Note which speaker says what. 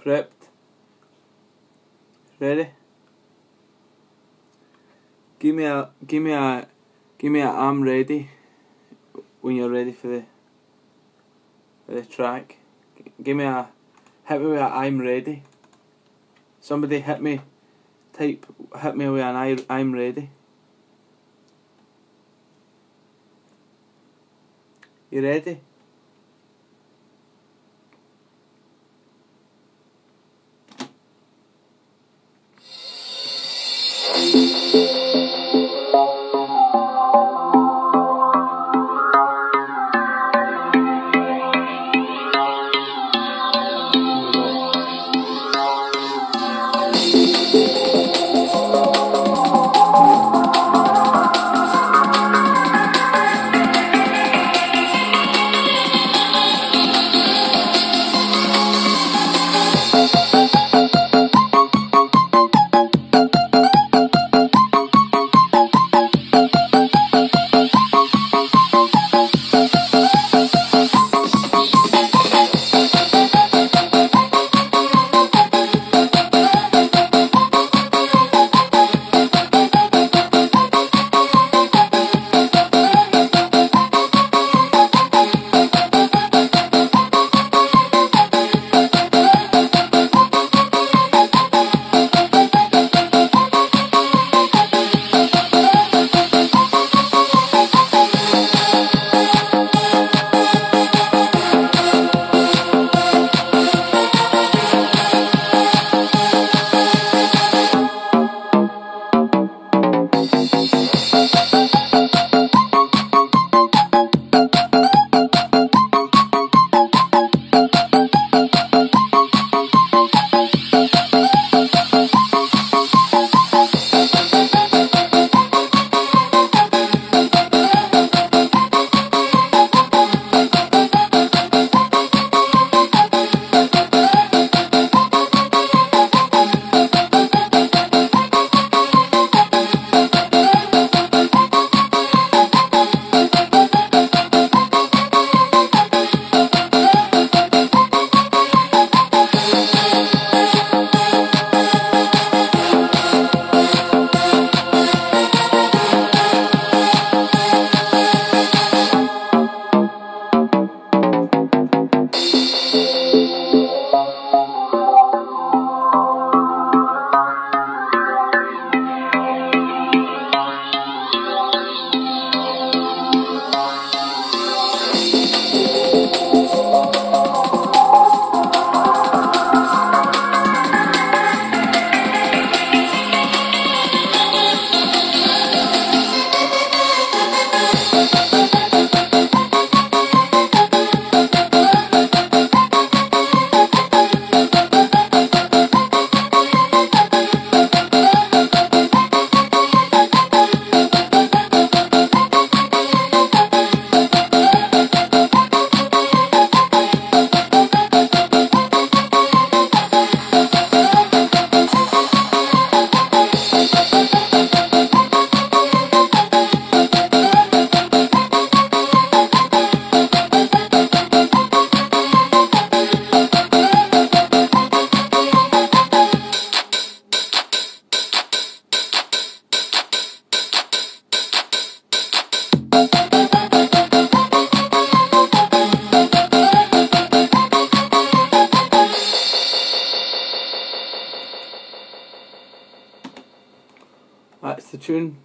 Speaker 1: Prepped? Ready? Give me a give me a give me a I'm ready when you're ready for the for the track. Give me a hit me with a I'm ready. Somebody hit me type hit me with an I I'm ready. You ready? That's the tune.